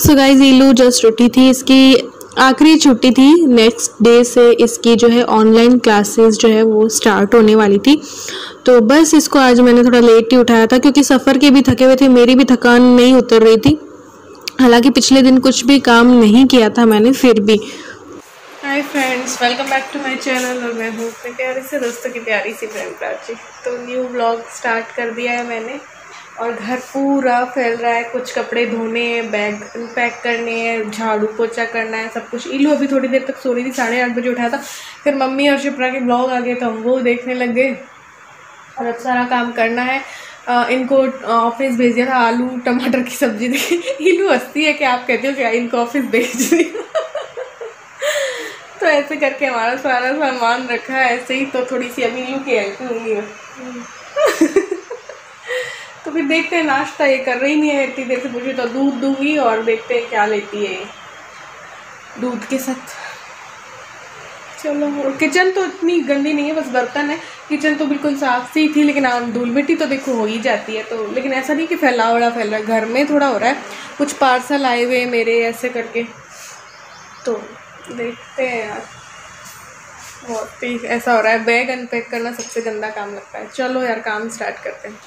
So guys just उठी थी, इसकी आखिरी छुट्टी थी नेक्स्ट डे से इसकी जो है ऑनलाइन क्लासेस जो है वो स्टार्ट होने वाली थी। तो बस इसको आज मैंने थोड़ा लेट ही उठाया था, क्योंकि सफ़र के भी थके हुए थे, मेरी भी थकान नहीं उतर रही थी। हालाँकि पिछले दिन कुछ भी काम नहीं किया था मैंने, फिर भी। Hi friends welcome back to my channel और मैं हूँ अपने प्यारे से दोस्तों की प्यारी सी फ्रेंड प्राची तो न्यू ब्लॉग स्टार्ट कर दिया है मैंने। और घर पूरा फैल रहा है कुछ कपड़े धोने हैं बैग पैक करने हैं झाड़ू पोछा करना है सब कुछ। इलू अभी थोड़ी देर तक सो रही थी साढ़े आठ बजे उठाया था। फिर मम्मी और शिप्रा के ब्लॉग आ गए तो हम वो देखने लग गए। और अब सारा काम करना है। आ, इनको ऑफ़िस भेज दिया था आलू टमाटर की सब्ज़ी। देखी इलू हंसती है कि आप कहते हो क्या इनको ऑफ़िस भेज दिया। तो ऐसे करके हमारा सारा सामान रखा है ऐसे ही तो थोड़ी सी अभी इलू की हेल्प होंगी तो फिर देखते हैं नाश्ता ये कर रही नहीं है इतनी देर से मुझे तो दूध दूँगी और देखते हैं क्या लेती है दूध के साथ। चलो और किचन तो इतनी गंदी नहीं है बस बर्तन है। किचन तो बिल्कुल साफ़ सी थी लेकिन हाँ धूल मिट्टी तो देखो हो ही जाती है तो लेकिन ऐसा नहीं कि फैलावड़ा फैल रहा है घर में थोड़ा हो रहा है। कुछ पार्सल आए हुए मेरे ऐसे करके। तो देखते हैं यार। बहुत ही ऐसा हो रहा है बैग अनपैक करना सबसे गंदा काम लगता है। चलो यार काम स्टार्ट करते हैं।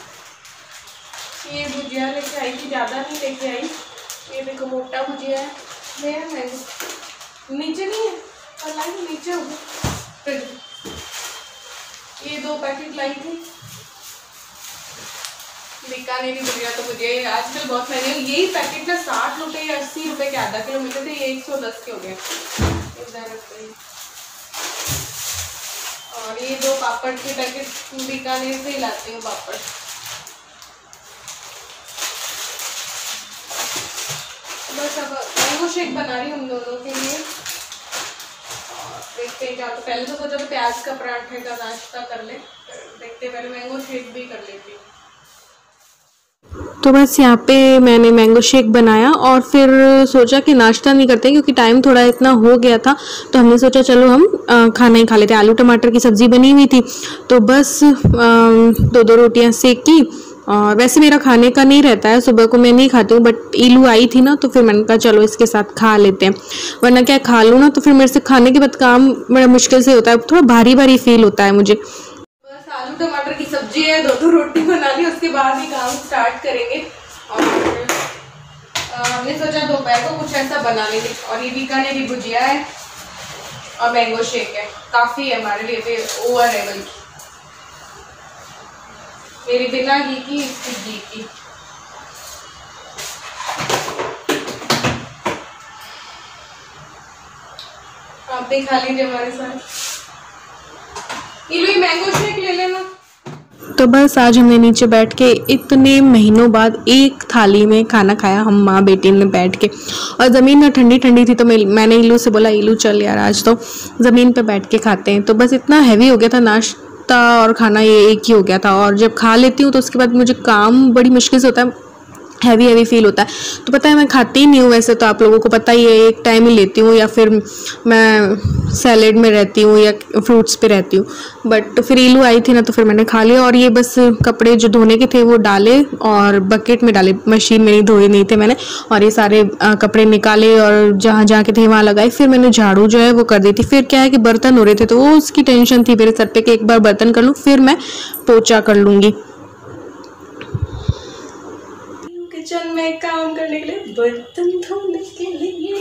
ये भुजिया लेके आई थी, ज़्यादा नहीं लेके आई। ये देखो, मोटा भुजिया है। है मैंगो नीचे नहीं है? और लाई नीचे होगा ये दो पैकेट लाई थी। बीकानेरी भुजिया तो भुजिया आजकल बहुत महँगे यही पैकेट ना साठ रुपये या अस्सी रुपये के आधा किलो मिलते थे, ये एक सौ दस के हो गए। और ये दो पापड़ के पैकेट बीकानेर से ही लाती हूँ पापड़। बस अब मैंगो शेक बना रही हूँ हम दोनों के लिए। देखते हैं क्या तो पहले तो सोचा तो प्याज का पराठे का नाश्ता कर ले, देखते पहले मैंगो शेक भी कर लेती हूँ। तो बस यहाँ पे मैंने मैंगो शेक बनाया और फिर सोचा कि नाश्ता नहीं करते क्योंकि टाइम थोड़ा इतना हो गया था तो हमने सोचा चलो हम खाना ही खा लेते आलू टमाटर की सब्ज़ी बनी हुई थी तो बस दो दो रोटियाँ सेक की और वैसे मेरा खाने का नहीं रहता है, सुबह को मैं नहीं खाती हूँ बट ईलू आई थी ना तो फिर मैंने कहा, चलो इसके साथ खा लेते हैं। वरना क्या खा लूँ ना तो फिर मेरे से खाने के बाद काम बड़ा मुश्किल से होता है, थोड़ा भारी भारी फील होता है मुझे। बस आलू, टमाटर की सब्ज़ी है दो दो रोटी बना ली, उसके बाद ही काम स्टार्ट करेंगे। और हमने सोचा दोपहर को कुछ ऐसा बना लेंगे और ये बीकानेरी भुजिया है और मैंगो शेक है। काफ़ी है हमारे लिए ओवर है बल्कि। मेरी बिना घी की इसकी घी की। आप भी खा लीजिए हमारे साथ। तो बस, आज हमने नीचे बैठ के इतने महीनों बाद एक थाली में खाना खाया, हम माँ बेटी ने बैठ के। और ज़मीन ना ठंडी ठंडी थी तो मैं मैंने इलू से बोला, इलू, चल यार, आज तो ज़मीन पे बैठ के खाते हैं। तो बस इतना हैवी हो गया था, नाश नाश्ता और खाना ये एक ही हो गया था और जब खा लेती हूँ तो उसके बाद मुझे काम बड़ी मुश्किल से होता है। हैवी हैवी फील होता है। तो पता है, मैं खाती ही नहीं हूँ वैसे तो आप लोगों को पता ही है, एक टाइम ही लेती हूँ या फिर मैं सैलेड में रहती हूँ या फ्रूट्स पे रहती हूँ। बट फिर इलू आई थी ना तो फिर मैंने खा लिया और ये बस कपड़े जो धोने के थे, वो डाले और बकेट में डाले। मशीन में नहीं, धोए नहीं थे मैंने और ये सारे कपड़े निकाले और जहाँ जहाँ के थे, वहाँ लगाए। फिर मैंने झाड़ू जो है, वो कर दी थी। फिर क्या है कि बर्तन हो रहे थे तो वो उसकी टेंशन थी मेरे सर पर कि एक बार बर्तन कर लूँ, फिर मैं पोचा कर लूँगी। किचन में काम करने के लिए बर्तन धोने के लिए।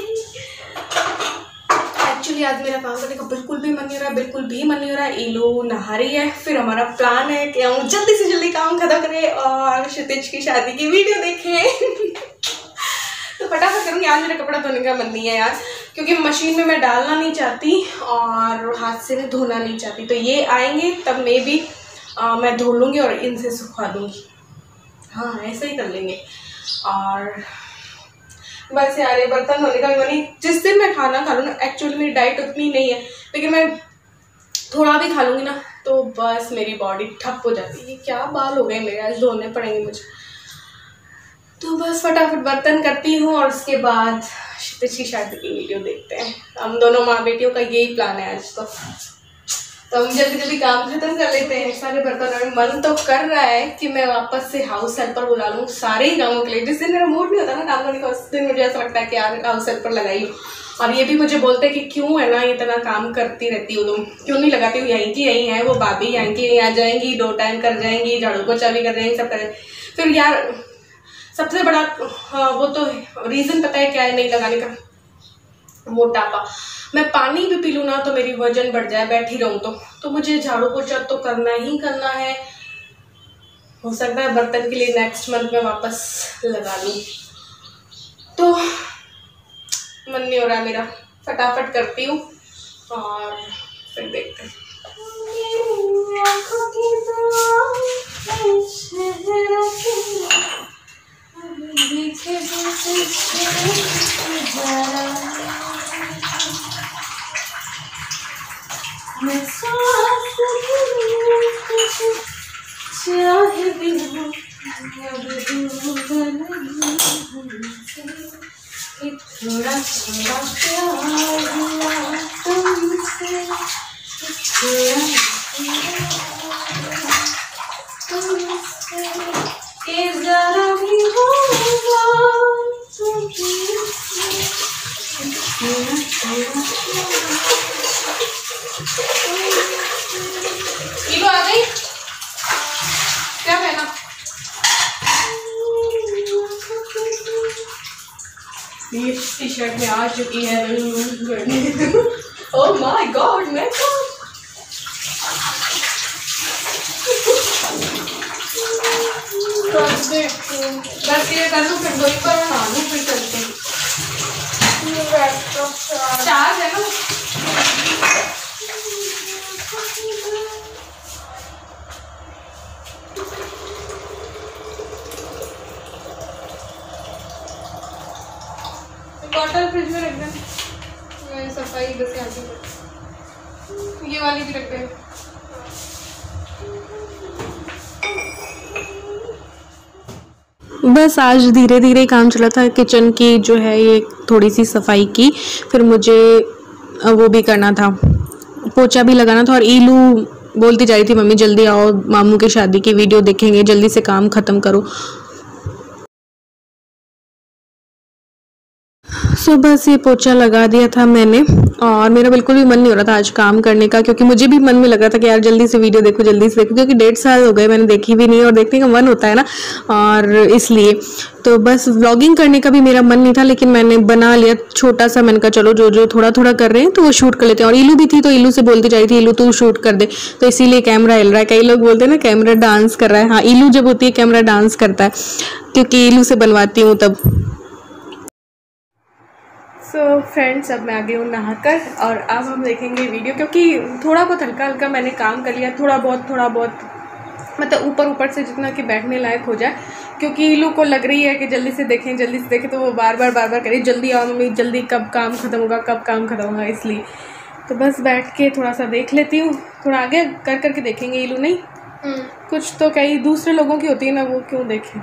एक्चुअली आज मेरा काम करने का बिल्कुल भी मन नहीं हो रहा, बिल्कुल भी मन नहीं हो रहा। है ईलो नहा रही है, फिर हमारा प्लान है कि हम जल्दी से जल्दी काम खत्म करें और क्षितिज की शादी की वीडियो देखें। तो फटाफट करूँगी, आज मेरा कपड़ा धोने का मन नहीं है यार, क्योंकि मशीन में मैं डालना नहीं चाहती और हाथ से मैं धोना नहीं चाहती। तो ये आएँगे, तब मे भी मैं धो लूँगी और इनसे सुखा दूँगी। हाँ ऐसा ही कर लेंगे। और बस यार, ये बर्तन धोने का भी जिस दिन मैं खाना खा लूँ ना एक्चुअली मेरी डाइट उतनी नहीं है। लेकिन मैं थोड़ा भी खा लूँगी ना तो बस मेरी बॉडी ठप हो जाती है। क्या बाल हो गए मेरे, आज धोने पड़ेंगे मुझे। तो बस फटाफट बर्तन करती हूँ और उसके बाद क्षितिज शादी की वीडियो देखते हैं। हम दोनों माँ बेटियों का यही प्लान है आज तो। तो हम जल्दी जल्दी काम खत्म कर लेते हैं। सारे बर्तन में मन तो कर रहा है कि मैं वापस से हाउस हेल्पर बुला लूँ। सारे ही कामों के लिए। जिस दिन मेरा मूड नहीं होता ना काम करने का उस दिन मुझे ऐसा लगता है कि यार हाउस हेल्पर लगाई और ये भी मुझे बोलते हैं कि क्यों है ना इतना काम करती रहती हो तुम? क्यों नहीं लगाती हूँ? यहीं की यहीं है वो भाभी यहीं की यहीं आ जाएँगी दो टाइम कर जाएँगी झाड़ू पोछा भी कर जाएँगी सब कर फिर यार सबसे बड़ा हाँ, वो तो रीज़न पता है क्या है नहीं लगाने का? मोटापा। मैं पानी भी पी लूँ ना तो मेरी वज़न बढ़ जाए, बैठी रहूँ तो। तो मुझे झाड़ू पोछा तो करना ही करना है। हो सकता है बर्तन के लिए नेक्स्ट मंथ में वापस लगा लूँ। तो मन नहीं हो रहा मेरा। फटाफट करती हूँ और फिर देखते हैं। बिना थोड़ा थोड़ा प्यार तुमसे के जरा भी होगा थोड़ा थोड़ा इलो आ गई क्या पहना ये टी शर्ट में आ चुकी है ओह माय गॉड मैं बस ये कर लूँ फिर दो ही पर बना लूँ फिर चलते चार्ज है ना? बॉटल फ्रिज में रख दें सफ़ाई इधर से कर ये वाली भी रख दें। बस आज धीरे धीरे काम चला था। किचन की जो है ये थोड़ी सी सफ़ाई की। फिर मुझे वो भी करना था। पोछा भी लगाना था और ईलू बोलती जा रही थी, मम्मी, जल्दी आओ। मामू की शादी की वीडियो देखेंगे। जल्दी से काम ख़त्म करो। सो से पोछा लगा दिया था मैंने, और मेरा बिल्कुल भी मन नहीं हो रहा था आज काम करने का, क्योंकि मुझे भी मन में लग रहा था कि यार जल्दी से वीडियो देखो, जल्दी से देखो, क्योंकि डेढ़ साल हो गए मैंने देखी भी नहीं, और देखने का मन होता है ना, और इसलिए। तो बस व्लॉगिंग करने का भी मेरा मन नहीं था, लेकिन मैंने बना लिया छोटा सा, मैंने कहा चलो जो जो थोड़ा थोड़ा कर रहे हैं तो वो शूट कर लेते हैं। और इलू भी थी तो इलू से बोलती जा रही थी, इलू, तू शूट कर दे। तो इसीलिए कैमरा हिल रहा है। कई लोग बोलते हैं ना कैमरा डांस कर रहा है। हाँ इलू जब होती है कैमरा डांस करता है, क्योंकि इलू से बनवाती हूँ तब। सो so, फ्रेंड्स अब मैं आ गई हूँ नहाकर और अब हम देखेंगे वीडियो क्योंकि थोड़ा बहुत हल्का हल्का मैंने काम कर लिया थोड़ा बहुत थोड़ा बहुत मतलब ऊपर ऊपर से जितना कि बैठने लायक हो जाए क्योंकि इलू को लग रही है कि जल्दी से देखें जल्दी से देखें तो वो बार बार बार बार करी जल्दी आओ मम्मी जल्दी कब काम ख़त्म होगा कब काम ख़त्म होगा इसलिए। तो बस बैठ के थोड़ा सा देख लेती हूँ थोड़ा आगे कर करके देखेंगे इलू नहीं? कुछ तो कई दूसरे लोगों की होती है ना वो क्यों देखें?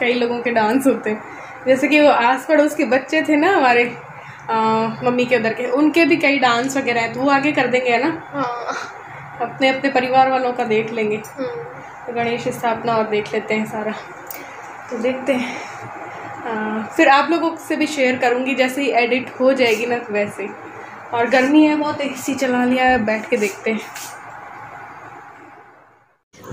कई लोगों के डांस होते हैं। जैसे कि वो आस पड़ोस के बच्चे थे ना हमारे मम्मी के उधर के उनके भी कई डांस वगैरह है तो वो आगे कर देंगे है ना? अपने अपने परिवार वालों का देख लेंगे। तो गणेश स्थापना और देख लेते हैं सारा। तो देखते हैं। आ, फिर आप लोगों से भी शेयर करूँगी जैसे ही एडिट हो जाएगी ना वैसे। और गर्मी है बहुत एसी चला लिया है बैठ के देखते हैं।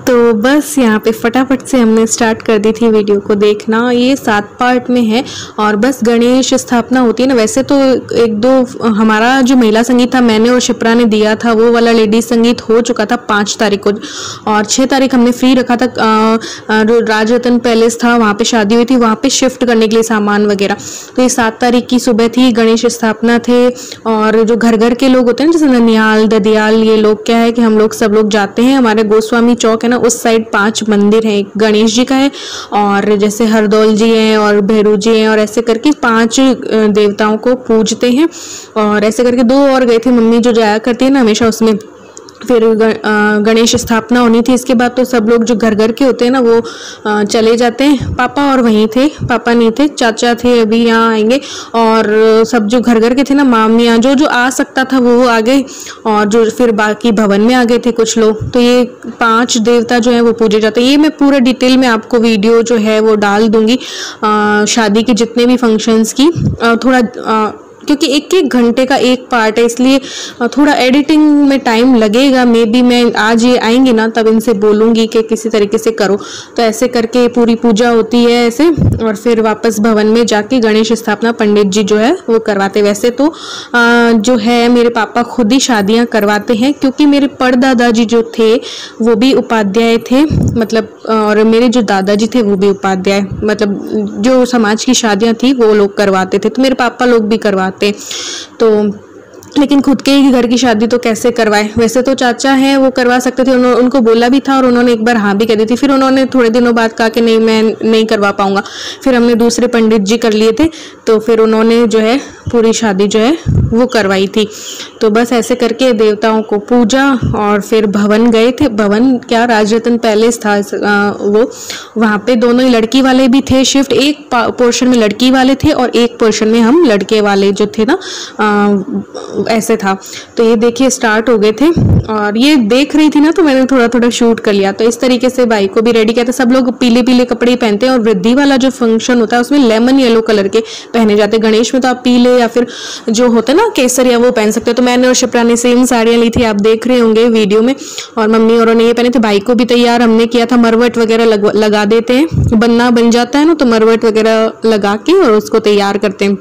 तो बस यहाँ पे फटाफट से हमने स्टार्ट कर दी थी वीडियो को देखना। ये सात पार्ट में है और बस गणेश स्थापना होती है ना, वैसे तो एक दो, हमारा जो महिला संगीत था, मैंने और शिप्रा ने दिया था, वो वाला लेडीज़ संगीत हो चुका था पाँच तारीख को। और छः तारीख हमने फ्री रखा था राज रतन पैलेस था, वहाँ पर शादी हुई थी, वहाँ पर शिफ्ट करने के लिए सामान वगैरह। तो ये सात तारीख की सुबह थी, गणेश स्थापना थे और जो घर घर के लोग होते हैं जैसे ननियाल, ददियाल, ये लोग, क्या है कि हम लोग सब लोग जाते हैं, हमारे गोस्वामी चौक है ना, उस साइड पाँच मंदिर हैं, एक गणेश जी का है, और जैसे हरदौल जी हैं और भैरू जी हैं, और ऐसे करके पाँच देवताओं को पूजते हैं, और ऐसे करके दो और गए थे मम्मी जो जाया करती है ना, हमेशा उसमें फिर गणेश स्थापना होनी थी, इसके बाद तो सब लोग जो घर घर के होते हैं ना, वो चले जाते हैं। पापा और वहीं थे, पापा नहीं थे, चाचा थे अभी यहाँ आएँगे। और सब जो घर घर के थे ना मामियाँ जो जो आ सकता था, वो आ गए। और जो, फिर बाकी भवन में आ गए थे कुछ लोग। तो ये पाँच देवता जो है, वो पूजे जाते हैं। ये मैं पूरा डिटेल में आपको वीडियो जो है, वो डाल दूँगी शादी के जितने भी फ़ंक्शंस की। थोड़ा क्योंकि एक एक घंटे का एक पार्ट है इसलिए थोड़ा एडिटिंग में टाइम लगेगा मे बी मैं आज ये आएँगे ना तब इनसे बोलूँगी कि किसी तरीके से करो। तो ऐसे करके पूरी पूजा होती है ऐसे और फिर वापस भवन में जाके गणेश स्थापना पंडित जी जो है वो करवाते वैसे तो आ, जो है मेरे पापा खुद ही शादियाँ करवाते हैं क्योंकि मेरे परदादा जी जो थे वो भी उपाध्याय थे मतलब और मेरे जो दादाजी थे वो भी उपाध्याय मतलब जो समाज की शादियाँ थी वो लोग करवाते थे। तो मेरे पापा लोग भी करवाते करते तो लेकिन खुद के ही घर की शादी तो कैसे करवाए? वैसे तो चाचा हैं, वो करवा सकते थे उन्होंने उनको बोला भी था और उन्होंने एक बार हाँ भी कह दी थी। फिर उन्होंने थोड़े दिनों बाद कहा कि नहीं, मैं नहीं करवा पाऊँगा। फिर हमने दूसरे पंडित जी कर लिए थे तो फिर उन्होंने जो है, पूरी शादी जो है, वो करवाई थी। तो बस ऐसे करके देवताओं को पूजा और फिर भवन गए थे। भवन क्या? राजरत्न पैलेस था वो। वहाँ पे दोनों ही लड़की वाले भी थे शिफ्ट। एक पोर्शन में लड़की वाले थे और एक पोर्शन में हम लड़के वाले जो थे ना ऐसे था। तो ये देखिए स्टार्ट हो गए थे और ये देख रही थी ना तो मैंने थोड़ा थोड़ा शूट कर लिया। तो इस तरीके से भाई को भी रेडी किया था। सब लोग पीले पीले कपड़े पहनते हैं और वृद्धि वाला जो फ़ंक्शन होता है उसमें लेमन येलो कलर के पहने जाते हैं। गणेश में तो आप पीले या फिर जो होते हैं ना, केसर या वो पहन सकते हो। तो मैंने और शिप्रा ने सेम साड़ियाँ ली थी, आप देख रहे होंगे वीडियो में। और मम्मी और ये पहने थे। भाई को भी तैयार हमने किया था। मरवट वगैरह लगा देते हैं। बनना बन जाता है ना तो मरवट वगैरह लगा के और उसको तैयार करते हैं।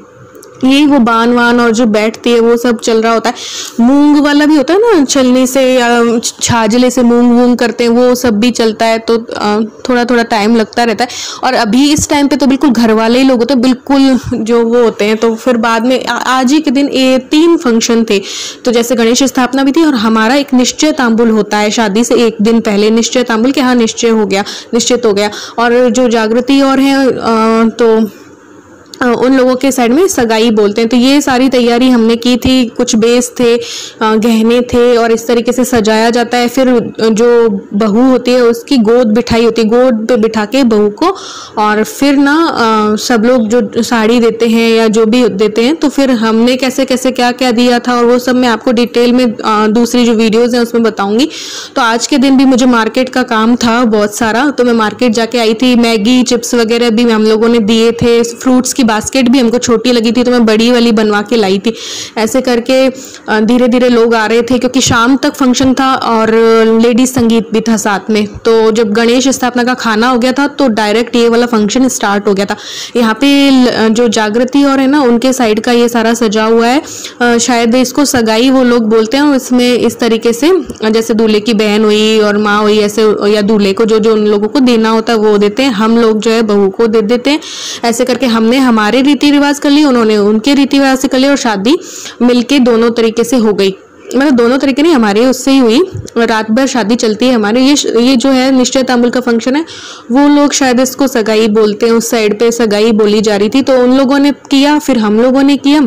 यही वो बान वान और जो बैठती है वो सब चल रहा होता है। मूंग वाला भी होता है ना चलने से या छाजले से मूंग वूंग करते हैं वो सब भी चलता है तो थोड़ा थोड़ा टाइम लगता रहता है। और अभी इस टाइम पे तो बिल्कुल घर वाले ही लोग होते हैं बिल्कुल जो वो होते हैं तो फिर बाद में आज ही के दिन ए, तीन फ़ंक्शन थे। तो जैसे गणेश स्थापना भी थी और हमारा एक निश्चय तांबुल होता है शादी से एक दिन पहले निश्चय तांबुल के हाँ निश्चय हो गया निश्चित हो गया। और जो जागृति और है तो उन लोगों के साइड में सगाई बोलते हैं। तो ये सारी तैयारी हमने की थी। कुछ बेस थे गहने थे और इस तरीके से सजाया जाता है। फिर जो बहू होती है, उसकी गोद बिठाई होती है। गोद पे बिठा के बहू को और फिर ना सब लोग जो साड़ी देते हैं या जो भी देते हैं तो फिर हमने कैसे कैसे क्या क्या दिया था? और वो सब मैं आपको डिटेल में दूसरी जो वीडियोज़ हैं, उसमें बताऊँगी। तो आज के दिन भी मुझे मार्केट का काम था बहुत सारा। तो मैं मार्केट जाके आई थी। मैगी चिप्स वगैरह भी हम लोगों ने दिए थे। फ्रूट्स की बास्केट भी हमको छोटी लगी थी तो मैं बड़ी वाली बनवा के लाई थी। ऐसे करके धीरे धीरे लोग आ रहे थे क्योंकि शाम तक फ़ंक्शन था और लेडीज़ संगीत भी था साथ में। तो जब गणेश स्थापना का खाना हो गया था तो डायरेक्ट ये वाला फ़ंक्शन स्टार्ट हो गया था। यहाँ पे जो जागृति और है ना, उनके साइड का ये सारा सजा हुआ है। शायद इसको सगाई वो लोग बोलते हैं इसमें इस तरीके से जैसे दूल्हे की बहन हुई और माँ हुई, ऐसे, या दूल्हे को जो जो उन लोगों को देना होता है वो देते हैं। हम लोग जो है बहू को दे देते हैं। ऐसे करके हमने हमारे रीति रिवाज कर लिए, उन्होंने उनके रीति रिवाज से कर लिए और शादी मिलके दोनों तरीके से हो गई। मतलब दोनों तरीके नहीं, हमारे उससे ही हुई। रात भर शादी चलती है हमारे। ये ये जो है निश्चय तांबुल का फ़ंक्शन है। वो लोग शायद इसको सगाई बोलते हैं, उस साइड पे सगाई बोली जा रही थी। तो उन लोगों ने किया, फिर हम लोगों ने किया।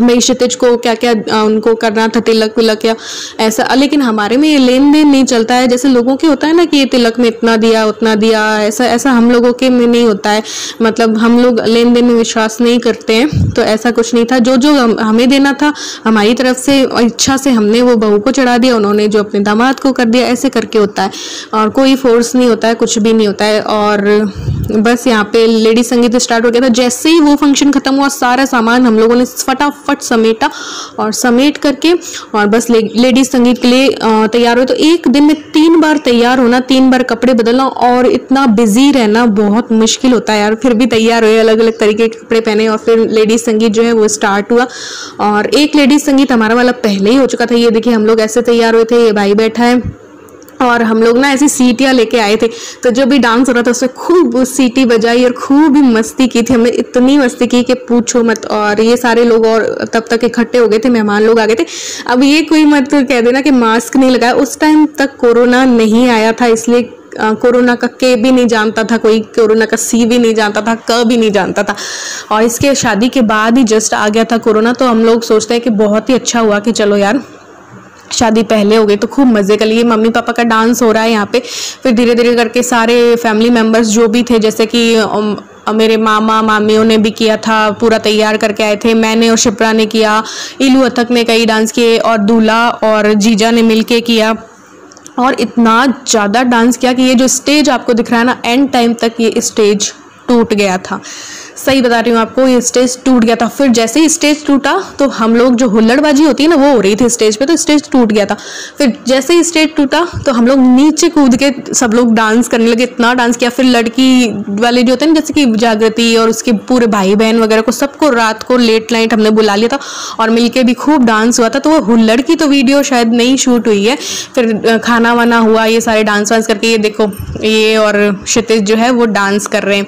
भाई क्षितिज को क्या क्या उनको करना था, तिलक विलक या ऐसा। लेकिन हमारे में ये लेन देन नहीं चलता है। जैसे लोगों के होता है ना कि ये तिलक में इतना दिया, उतना दिया, ऐसा ऐसा हम लोगों के में नहीं होता है। मतलब हम लोग लेन देन में विश्वास नहीं करते हैं तो ऐसा कुछ नहीं था। जो जो हमें देना था, हमारी तरफ़ से इच्छा से हमने वो बहू को चढ़ा दिया, उन्होंने जो अपने दामाद को कर दिया, ऐसे करके होता है। और कोई फोर्स नहीं होता है, कुछ भी नहीं होता है। और बस यहाँ पे लेडीज़ संगीत स्टार्ट हो गया था। जैसे ही वो फ़ंक्शन खत्म हुआ, सारा सामान हम लोगों ने फटाफट फट समेटा और समेट करके और बस ले, लेडीज़ संगीत के लिए तैयार हुए तो एक दिन में तीन बार तैयार होना तीन बार कपड़े बदलना और इतना बिज़ी रहना बहुत मुश्किल होता है यार। फिर भी तैयार हुए अलग अलग तरीके के कपड़े पहने और फिर लेडीज़ संगीत जो है वो स्टार्ट हुआ। और एक लेडीज़ संगीत हमारा वाला पहले ही हो चुका था। ये देखिए हम लोग ऐसे तैयार हुए थे ये भाई बैठा है। और हम लोग ना ऐसी सीटियाँ लेके आए थे। तो जो भी डांस हो रहा था उसमें खूब सीटी बजाई और खूब ही मस्ती की थी। हमने इतनी मस्ती की कि पूछो मत। और ये सारे लोग और तब तक इकट्ठे हो गए थे, मेहमान लोग आ गए थे। अब ये कोई मत कह देना कि मास्क नहीं लगाया। उस टाइम तक कोरोना नहीं आया था, इसलिए कोरोना का के भी नहीं जानता था कोई, कोरोना का सी भी नहीं जानता था, क भी नहीं जानता था। और इसके शादी के बाद ही जस्ट आ गया था कोरोना। तो हम लोग सोचते हैं कि बहुत ही अच्छा हुआ कि चलो यार शादी पहले हो गई तो खूब मज़े कर लिए। मम्मी पापा का डांस हो रहा है यहाँ पे। फिर धीरे धीरे करके सारे फैमिली मेंबर्स जो भी थे, जैसे कि मेरे मामा, मामियों ने भी किया था, पूरा तैयार करके आए थे। मैंने और शिप्रा ने किया इलू अथक ने कई डांस किए, और दूल्हा और जीजा ने मिल किया। और इतना ज़्यादा डांस किया कि ये जो स्टेज आपको दिख रहा है ना एंड टाइम तक ये स्टेज टूट गया था। सही बता रही हूँ आपको, ये स्टेज टूट गया था। फिर जैसे ही स्टेज टूटा तो हम लोग जो हुल्लड़बाजी होती है ना, वो हो रही थी स्टेज पे तो स्टेज टूट गया था। फिर जैसे ही स्टेज टूटा तो हम लोग नीचे कूद के सब लोग डांस करने लगे, इतना डांस किया। फिर लड़की वाले जो होते हैं जैसे कि जागृति और उसके पूरे भाई बहन वगैरह को, सबको रात को लेट नाइट हमने बुला लिया था और मिलके भी खूब डांस हुआ था। तो वो हुल्लड़ की तो वीडियो शायद नहीं शूट हुई है। फिर खाना वाना हुआ, ये सारे डांस वांस करके, ये देखो, ये और क्षितिज जो है, वो डांस कर रहे हैं।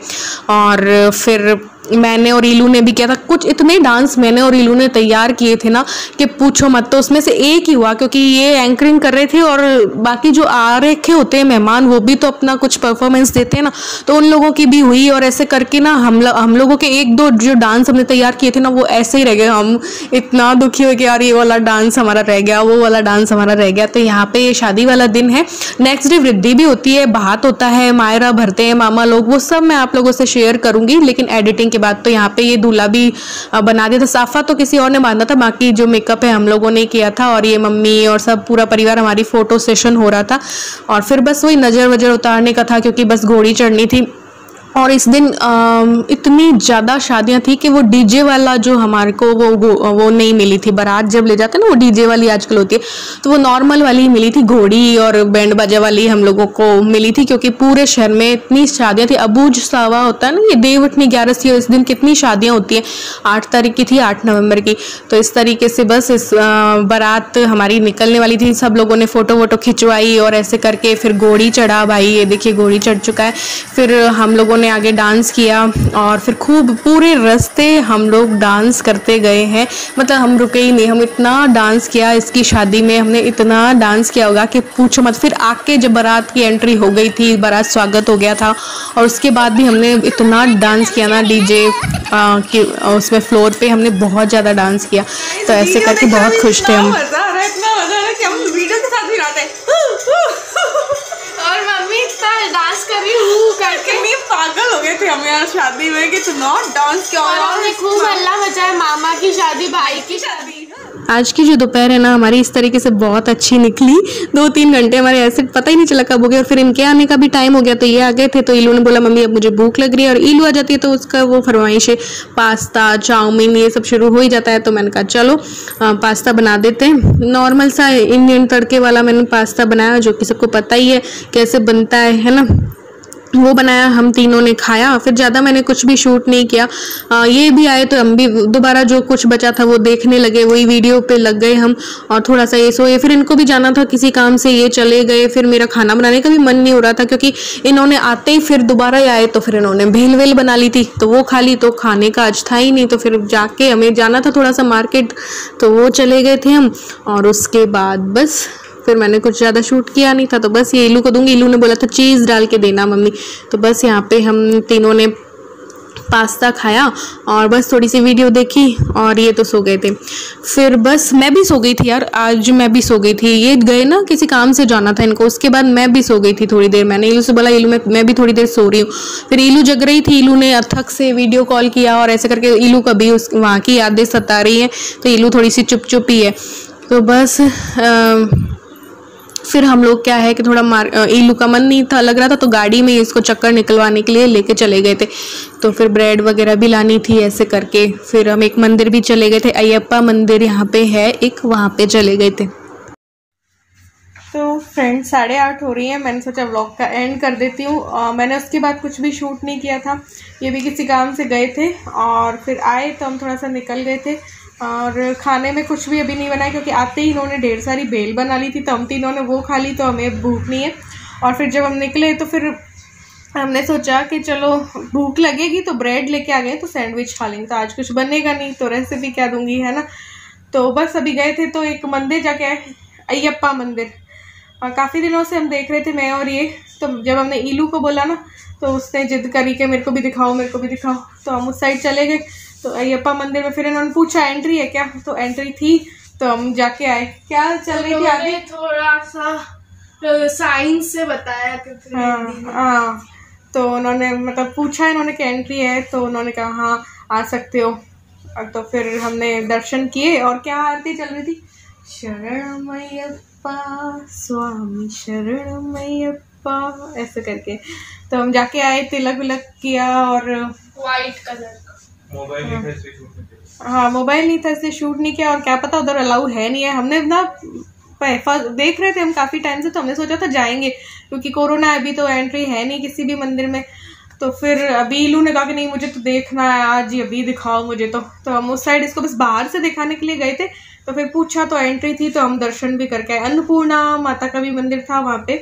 और फिर subscribe मैंने और इलू ने भी किया था। कुछ इतने डांस मैंने और इलू ने तैयार किए थे ना कि पूछो मत। तो उसमें से एक ही हुआ क्योंकि ये एंकरिंग कर रहे थे और बाकी जो आ रखे होते हैं मेहमान, वो भी तो अपना कुछ परफॉर्मेंस देते हैं ना। तो उन लोगों की भी हुई और ऐसे करके ना हम हम लोगों के एक दो जो डांस हमने तैयार किए थे ना, वो ऐसे ही रह गए। हम इतना दुखी हो कि यार ये वाला डांस हमारा रह गया, वो वाला डांस हमारा रह गया। तो यहाँ पे ये शादी वाला दिन है। नेक्स्ट डे वृद्धि भी होती है, भात होता है, मायरा भरते हैं, मामा लोग, वो सब मैं आप लोगों से शेयर करूँगी, लेकिन एडिटिंग के बाद तो यहाँ पे ये दूल्हा भी बना दिया था। साफा तो किसी और ने बांधा था, बाकी जो मेकअप है हम लोगों ने किया था और ये मम्मी और सब पूरा परिवार हमारी फ़ोटो सेशन हो रहा था। और फिर बस वही नज़र वजर उतारने का था, क्योंकि बस घोड़ी चढ़नी थी। और इस दिन इतनी ज़्यादा शादियाँ थी कि वो डीजे वाला जो हमारे को वो वो नहीं मिली थी। बारात जब ले जाते ना, वो डीजे वाली आजकल होती है तो वो नॉर्मल वाली मिली थी, घोड़ी और बैंड बाजा वाली हम लोगों को मिली थी, क्योंकि पूरे शहर में इतनी शादियाँ थी। अबूज सावा होता है ना, ये देवटनी ग्यारह सी इस दिन कितनी शादियाँ होती हैं। आठ तारीख की थी, आठ नवंबर की। तो इस तरीके से बस इस बारात हमारी निकलने वाली थी। सब लोगों ने फ़ोटो वोटो खिंचवाई और ऐसे करके फिर घोड़ी चढ़ा भाई, ये देखिए घोड़ी चढ़ चुका है। फिर हम लोगों ने ने आगे डांस किया और फिर खूब पूरे रास्ते हम लोग डांस करते गए हैं। मतलब हम रुके ही नहीं, हम इतना डांस किया, इसकी शादी में हमने इतना डांस किया होगा कि पूछो मत। फिर आके जब बारात की एंट्री हो गई थी, बारात स्वागत हो गया था और उसके बाद भी हमने इतना डांस किया ना डीजे कि उसमें फ्लोर पे हमने बहुत ज़्यादा डांस किया। तो ऐसे करके बहुत खुश थे हम। थे हम यार शादी में कि नॉट डांस किया खूब अल्लाह बचाए मामा की शादी भाई की शादी आज की जो दोपहर है ना हमारी इस तरीके से बहुत अच्छी निकली। दो तीन घंटे हमारे ऐसे पता ही नहीं चला कब हो गया और फिर इनके आने का भी टाइम हो गया तो ये आ गए थे तो इलू ने बोला मम्मी अब मुझे भूख लग रही है। और इलू आ जाती है तो उसका वो फरमाइश है पास्ता चाउमीन ये सब शुरू हो ही जाता है तो मैंने कहा चलो आ, पास्ता बना देते हैं। नॉर्मल सा इंडियन तड़के वाला मैंने पास्ता बनाया जो कि सबको पता ही है कैसे बनता है है ना? वो बनाया हम तीनों ने खाया फिर ज़्यादा मैंने कुछ भी शूट नहीं किया। आ, ये भी आए तो हम भी दोबारा जो कुछ बचा था वो देखने लगे वही वीडियो पे लग गए हम और थोड़ा सा ये सोए। फिर इनको भी जाना था किसी काम से ये चले गए फिर मेरा खाना बनाने का भी मन नहीं हो रहा था क्योंकि इन्होंने आते ही फिर दोबारा ही आए तो फिर इन्होंने भेल वेल बना ली थी तो वो खा ली तो खाने का आज था ही नहीं तो फिर जाके हमें जाना था थोड़ा सा मार्केट तो वो चले गए थे हम और उसके बाद बस फिर मैंने कुछ ज़्यादा शूट किया नहीं था तो बस ये इलू को दूँगी। इलू ने बोला था चीज़ डाल के देना मम्मी। तो बस यहाँ पे हम तीनों ने पास्ता खाया और बस थोड़ी सी वीडियो देखी और ये तो सो गए थे। फिर बस मैं भी सो गई थी यार आज मैं भी सो गई थी। ये गए ना किसी काम से जाना था इनको उसके बाद मैं भी सो गई थी थोड़ी देर। मैंने इलू से बोला इलू मैं मैं भी थोड़ी देर सो रही हूँ। फिर इलू जग रही थी इलू ने अथक से वीडियो कॉल किया और ऐसे करके इलू कभी उस वहाँ की यादें सता रही हैं। तो इलू थोड़ी सी चुप चुप ही। है तो बस आ, फिर हम लोग क्या है कि थोड़ा मार ईलू का मन नहीं था, लग रहा था तो गाड़ी में इसको चक्कर निकलवाने के लिए लेके चले गए थे। तो फिर ब्रेड वगैरह भी लानी थी ऐसे करके। फिर हम एक मंदिर भी चले गए थे, अयप्पा मंदिर यहाँ पे है, एक वहाँ पे चले गए थे। तो फ्रेंड्स साढ़े आठ हो रही है, मैंने सोचा व्लॉग का एंड कर देती हूँ। मैंने उसके बाद कुछ भी शूट नहीं किया था। ये भी किसी काम से गए थे, और फिर आए तो हम थोड़ा सा निकल गए थे। और खाने में कुछ भी अभी नहीं बनाया क्योंकि आते ही इन्होंने ढेर सारी बेल बना ली थी तो हम तीनों ने वो खा ली तो हमें भूख नहीं है। और फिर जब हम निकले तो फिर हमने सोचा कि चलो, भूख लगेगी तो ब्रेड लेके आ गए तो सैंडविच खा लेंगे। तो आज कुछ बनेगा नहीं तो रेसिपी क्या दूँगी, है ना? तो बस अभी गए थे तो एक मंदिर जाके आए, अयप्पा मंदिर। और काफ़ी दिनों से हम देख रहे थे, मैं और ये। तो जब हमने ईलू को बोला ना तो उसने जिद करी कि मेरे को भी दिखाओ, मेरे को भी दिखाओ। तो हम उस साइड चले गए। तो अयप्पा मंदिर में फिर इन्होंने पूछा एंट्री है क्या? तो एंट्री थी तो हम जाके आए। क्या चल रही थी आगे थोड़ा सा साइंस से बताया हाँ हाँ। तो उन्होंने मतलब पूछा इन्होंने कि एंट्री है तो उन्होंने कहा हाँ आ सकते हो। और तो फिर हमने दर्शन किए और क्या आरती चल रही थी? शरण शरणमयप्पा स्वामी शरण शरणमयप्पा ऐसे करके। तो हम जाके आए तिलक विलक किया और वाइट कलर हाँ। हाँ मोबाइल नहीं था इसलिए शूट नहीं किया और क्या पता उधर अलाउ है नहीं है। हमने ना देख रहे थे हम काफ़ी टाइम से तो हमने सोचा था जाएँगे क्योंकि कोरोना है अभी तो एंट्री है नहीं किसी भी मंदिर में। तो फिर अभी इलू ने कहा कि नहीं मुझे तो देखना है आज ही अभी दिखाओ मुझे तो। तो हम उस साइड इसको बस बाहर से दिखाने के लिए गए थे। तो फिर पूछा तो एंट्री थी तो हम दर्शन भी करके आए। अन्नपूर्णा माता का भी मंदिर था वहाँ पे।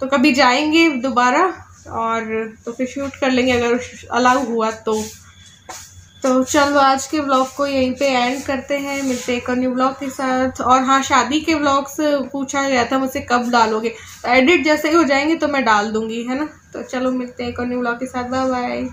तो कभी जाएँगे दोबारा और तो फिर शूट कर लेंगे अगर अलाउ हुआ तो। तो चलो आज के ब्लॉग को यहीं पे एंड करते हैं। मिलते हैं एक और न्यू ब्लॉग के साथ। और हाँ शादी के ब्लॉग्स पूछा गया था मुझसे कब डालोगे? तो एडिट जैसे ही हो जाएँगे तो मैं डाल दूँगी, है ना? तो चलो मिलते हैं एक और न्यू ब्लॉग के साथ। Bye bye